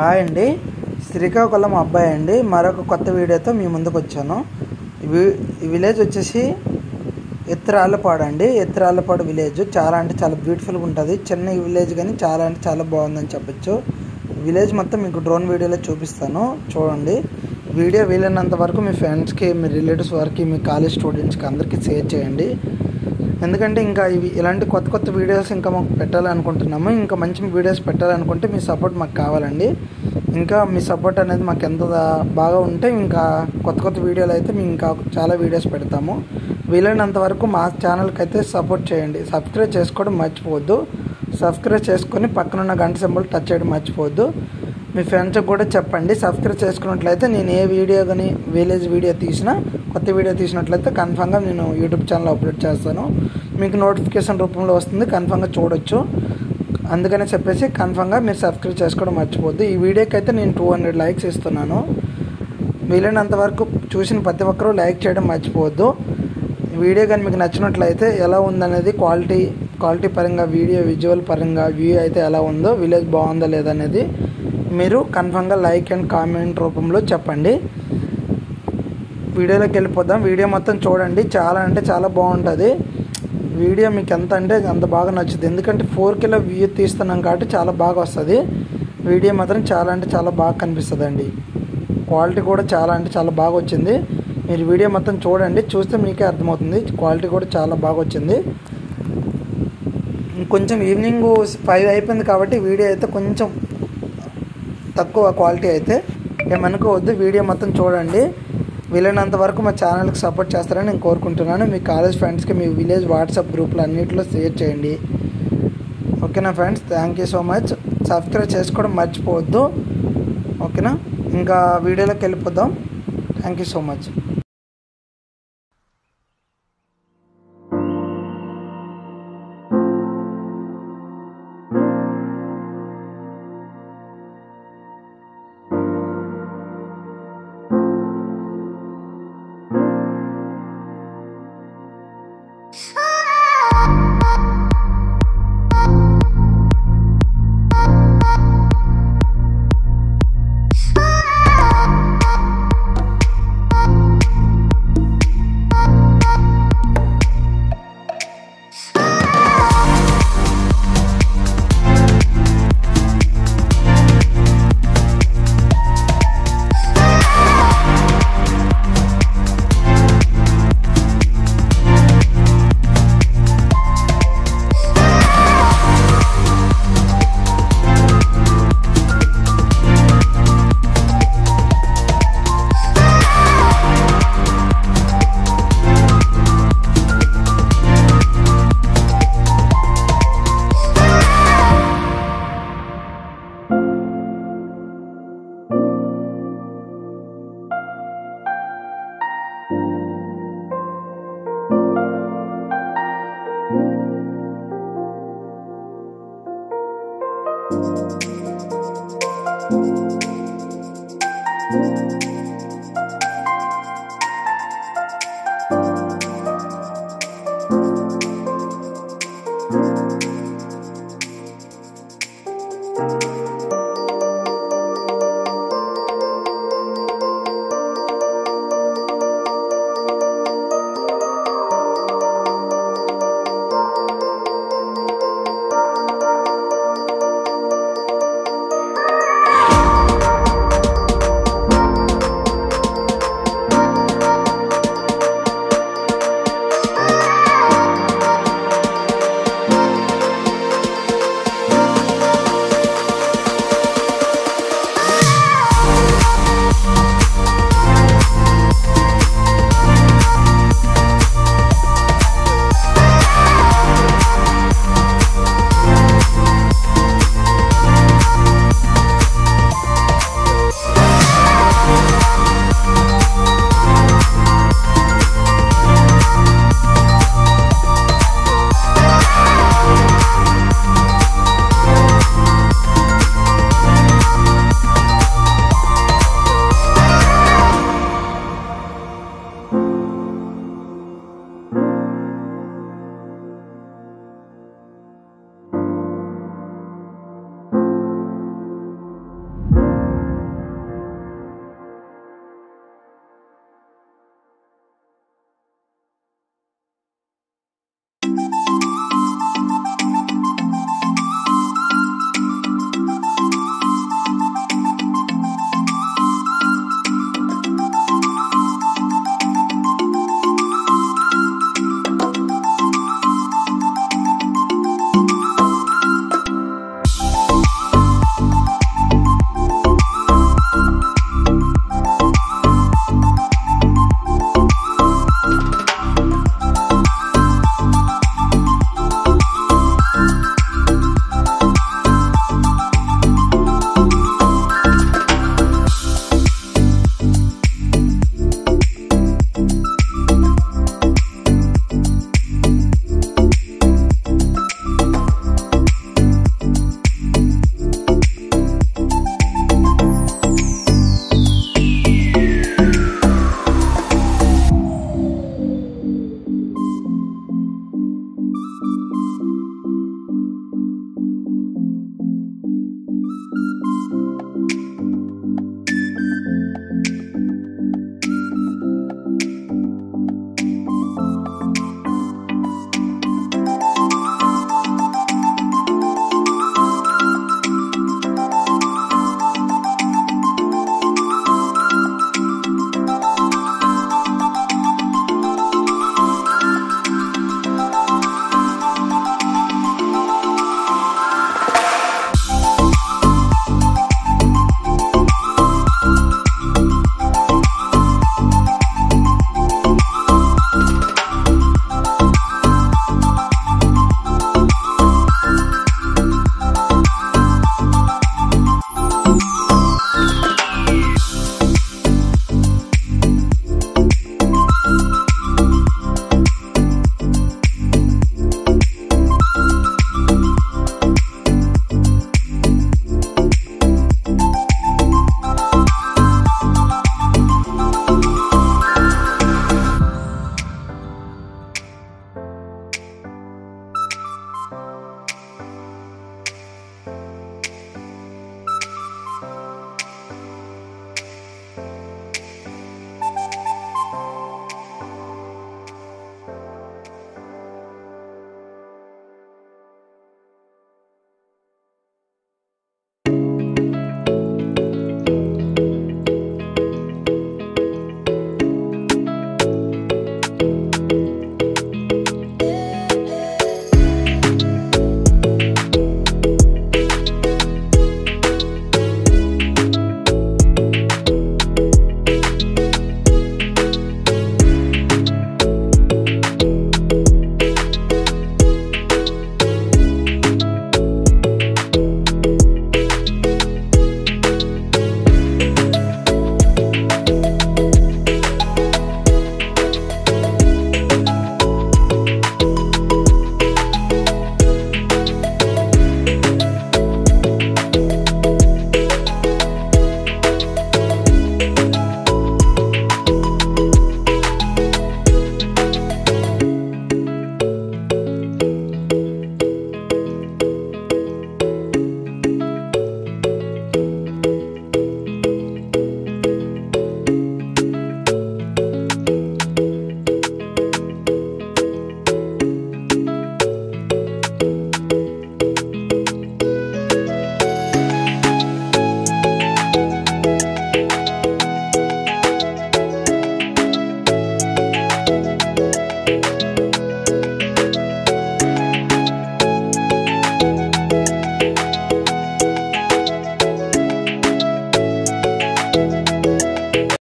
Hi అండి. శ్రీకాకుళం అబ్బాయి అండి. మరొక కొత్త వీడియోతో మీ ముందుకు వచ్చాను. వి- విలేజ్ వచ్చేసి ఎత్తిరాళ్ళపాడు అండి. ఎత్తిరాళ్ళపాడు విలేజ్. చాలా అంటే చాలా బ్యూటిఫుల్గా ఉంటుంది. చిన్న విలేజ్ కానీ చాలా అంటే చాలా బాగుందని చెప్పొచ్చు. విలేజ్ మొత్తం మీకు డ్రోన్ వీడియోలో చూపిస్తాను. చూడండి. వీడియో వీలైనంత వరకు మీ ఫ్రెండ్స్కి మీ రిలేటివ్స్ వరకు మీ కాలేజ్ స్టూడెంట్స్కి అందరికీ షేర్ చేయండి. ఎందుకంటే ఇంకా ఇవి ఇలాంటి కొత్త కొత్త వీడియోస్ ఇంకా మాకు పెట్టాలనుకుంటున్నాము. ఇంకా మంచి వీడియోస్ పెట్టాలనుకుంటే మీ సపోర్ట్ మాకు కావాలండి. ఇంకా మీ సపోర్ట్ అనేది మాకు ఎంత బాగా ఉంటే ఇంకా కొత్త కొత్త వీడియోలు అయితే మేము ఇంకా చాలా వీడియోస్ పెడతాము. వీలైనంత వరకు మా ఛానల్కి అయితే సపోర్ట్ చేయండి. సబ్స్క్రైబ్ చేసుకోవడం మర్చిపోవద్దు. సబ్స్క్రైబ్ చేసుకొని పక్కనున్న గంట సింబల్ టచ్ చేయడం మర్చిపోవద్దు. మీ ఫ్రెండ్స్కి కూడా చెప్పండి. సబ్స్క్రైబ్ చేసుకున్నట్లయితే నేను ఏ వీడియో కానీ విలేజ్ వీడియో తీసినా కొత్త వీడియో తీసినట్లయితే కన్ఫామ్గా నేను యూట్యూబ్ ఛానల్ అప్లోడ్ చేస్తాను. మీకు నోటిఫికేషన్ రూపంలో వస్తుంది కన్ఫామ్గా చూడొచ్చు. అందుకనే చెప్పేసి కన్ఫామ్గా మీరు సబ్స్క్రైబ్ చేసుకోవడం మర్చిపోద్దు ఈ వీడియోకి అయితే నేను టూ హండ్రెడ్ లైక్స్ ఇస్తున్నాను. వీలైనంత వరకు చూసిన ప్రతి ఒక్కరూ లైక్ చేయడం మర్చిపోవద్దు. వీడియో కానీ మీకు నచ్చినట్లయితే ఎలా ఉందనేది క్వాలిటీ క్వాలిటీ పరంగా వీడియో విజువల్ పరంగా వ్యూ అయితే ఎలా ఉందో విలేజ్ బాగుందా లేదా అనేది మీరు కన్ఫామ్గా లైక్ అండ్ కామెంట్ రూపంలో చెప్పండి. వీడియోలోకి వెళ్ళిపోదాం. వీడియో మొత్తం చూడండి. చాలా అంటే చాలా బాగుంటుంది. వీడియో మీకు ఎంత అంటే అంత బాగా నచ్చుతుంది ఎందుకంటే ఫోర్ కిలో వ్యూ తీస్తున్నాం కాబట్టి చాలా బాగా వస్తుంది. వీడియో మాత్రం చాలా అంటే చాలా బాగా కనిపిస్తుంది అండి క్వాలిటీ కూడా చాలా అంటే చాలా బాగా వచ్చింది. మీరు వీడియో మొత్తం చూడండి. చూస్తే మీకే అర్థమవుతుంది. క్వాలిటీ కూడా చాలా బాగా వచ్చింది. కొంచెం ఈవినింగ్ ఫైవ్ అయిపోయింది కాబట్టి వీడియో అయితే కొంచెం తక్కువ క్వాలిటీ అయితే. ఏమనుకోవద్దు. వీడియో మొత్తం చూడండి. వీలైనంత వరకు మా ఛానల్కి సపోర్ట్ చేస్తారని నేను కోరుకుంటున్నాను. మీ కాలేజ్ ఫ్రెండ్స్కి మీ విలేజ్ వాట్సాప్ గ్రూప్లో అన్నింటిలో షేర్ చేయండి. ఓకేనా friends thank you so much subscribe చేసుకోవడం మర్చిపోవద్దు. ఓకేనా ఇంకా వీడియోలోకి వెళ్ళిపోదాం. Thank you so much